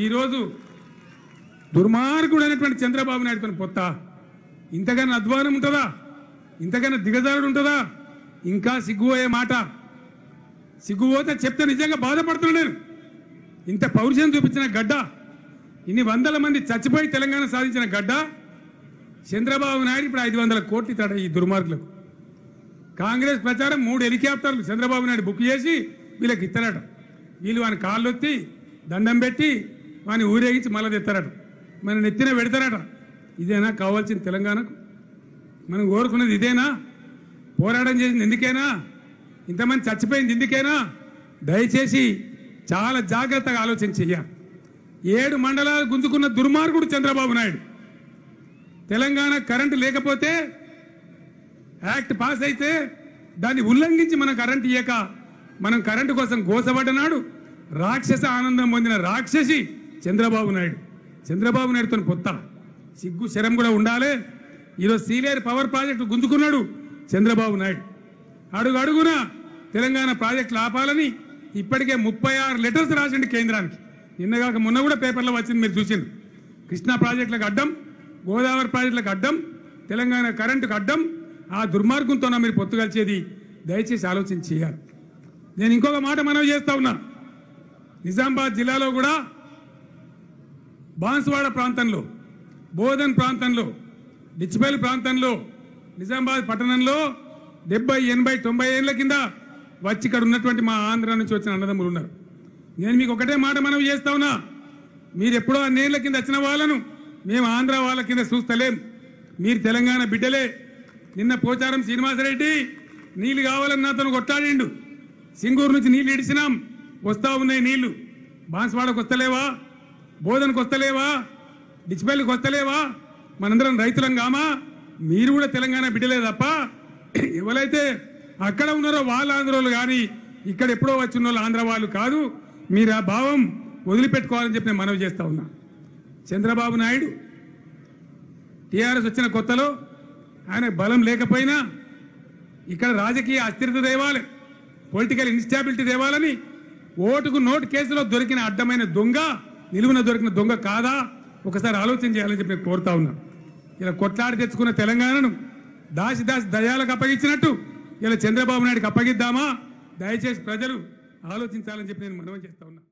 ఈరోజు దుర్మార్గుడైనటువంటి చంద్రబాబు నాయుడు నాయుడుతో పొత్త. ఇంతకన్నా అధ్వానం ఉంటుందా? ఇంతకన్నా దిగజారుడు ఉంటుందా? ఇంకా సిగ్గుపోయే మాట. సిగ్గుపోతే చెప్తే నిజంగా బాధపడుతున్నారు నేను. ఇంత పౌరుషం చూపించిన గడ్డ ఇన్ని వందల మంది చచ్చిపోయి తెలంగాణ సాధించిన గడ్డ చంద్రబాబు నాయుడు ఇప్పుడు ఐదు వందల కోట్లు ఇస్తాడు ఈ దుర్మార్గులకు. కాంగ్రెస్ ప్రచారం మూడు హెలికాప్టర్లు చంద్రబాబు నాయుడు బుక్ చేసి వీళ్ళకి ఇస్తారట వీళ్ళు వాని కాళ్ళొత్తి దండం పెట్టి వాని ఊరేగించి మళ్ళీ తెస్తారట మన నెత్తిన పెడతారట. ఇదేనా కావాల్సిన తెలంగాణకు? మనం కోరుకున్నది ఇదేనా? పోరాటం చేసింది ఎందుకేనా? ఇంతమంది చచ్చిపోయింది ఎందుకేనా? దయచేసి చాలా జాగ్రత్తగా ఆలోచన చెయ్యాలి ఏడు మండలాలు గుంజుకున్న దుర్మార్గుడు చంద్రబాబు నాయుడు. తెలంగాణ కరెంటు లేకపోతే యాక్ట్ పాస్ అయితే దాన్ని ఉల్లంఘించి మనం కరెంటు ఇయ్యక మనం కరెంటు కోసం గోసపడ్డనాడు రాక్షస ఆనందం పొందిన రాక్షసి చంద్రబాబు నాయుడు. చంద్రబాబు నాయుడుతో పొత్త సిగ్గు శరం కూడా ఉండాలి. ఈరోజు సీలేరు పవర్ ప్రాజెక్టు గుంజుకున్నాడు చంద్రబాబు నాయుడు. అడుగు అడుగున తెలంగాణ ప్రాజెక్టులు ఆపాలని ఇప్పటికే ముప్పై ఆరు లెటర్స్ రాసిండు కేంద్రానికి. నిన్నగాక మొన్న కూడా పేపర్లో వచ్చింది మీరు చూసింది కృష్ణా ప్రాజెక్టులకు అడ్డం గోదావరి ప్రాజెక్టులకు అడ్డం తెలంగాణ కరెంటుకు అడ్డం ఆ దుర్మార్గంతోన మీరు పొత్తు కలిసేది దయచేసి ఆలోచన చేయాలి. నేను ఇంకొక మాట మనవి చేస్తా ఉన్నా. నిజామాబాద్ జిల్లాలో కూడా బాన్సువాడ ప్రాంతంలో బోధన్ ప్రాంతంలో డిచ్బైల్ ప్రాంతంలో నిజామాబాద్ పట్టణంలో డెబ్బై ఎనభై తొంభై ఏళ్ళ కింద వచ్చి ఇక్కడ ఉన్నటువంటి మా ఆంధ్ర నుంచి వచ్చిన అన్నదమ్ములు ఉన్నారు. నేను మీకు ఒకటే మాట మనం చేస్తా ఉన్నా. మీరు ఎప్పుడో అన్నేళ్ళ కింద వచ్చిన వాళ్ళను మేము ఆంధ్ర వాళ్ళ కింద చూస్తలేం. మీరు తెలంగాణ బిడ్డలే. నిన్న పోచారం శ్రీనివాసరెడ్డి నీళ్ళు కావాలని నాతో కొట్లాడిండు. సింగూరు నుంచి నీళ్ళు ఇడిచినాం వస్తా ఉన్నాయి నీళ్ళు బాన్స్వాడకు వస్తలేవా? బోధనకు వస్తలేవా? డిచ్పల్లికి వస్తలేవా? మనందరం రైతులం కామా? మీరు కూడా తెలంగాణ బిడ్డలే తప్ప ఎవరైతే అక్కడ ఉన్నారో వాళ్ళ ఆంధ్రోళ్ళు కానీ ఇక్కడ ఎప్పుడో వచ్చిన వాళ్ళు ఆంధ్ర వాళ్ళు కాదు మీరు ఆ భావం వదిలిపెట్టుకోవాలని చెప్పి నేను మనవి చేస్తా ఉన్నా. చంద్రబాబు నాయుడు టీఆర్ఎస్ వచ్చిన కొత్తలో ఆయన బలం లేకపోయినా ఇక్కడ రాజకీయ అస్థిరత తేవాలి పొలిటికల్ ఇన్స్టాబిలిటీ తేవాలని ఓటుకు నోటు కేసులో దొరికిన అడ్డమైన దొంగ నిలువున దొరికిన దొంగ కాదా? ఒకసారి ఆలోచన చేయాలని చెప్పి నేను కోరుతా ఉన్నా. ఇలా కొట్లాడి తెచ్చుకున్న తెలంగాణను దాసి దాసి దయాలకు అప్పగించినట్టు ఇలా చంద్రబాబు నాయుడికి అప్పగిద్దామా? దయచేసి ప్రజలు ఆలోచించాలని చెప్పి నేను మనవి చేస్తా ఉన్నా.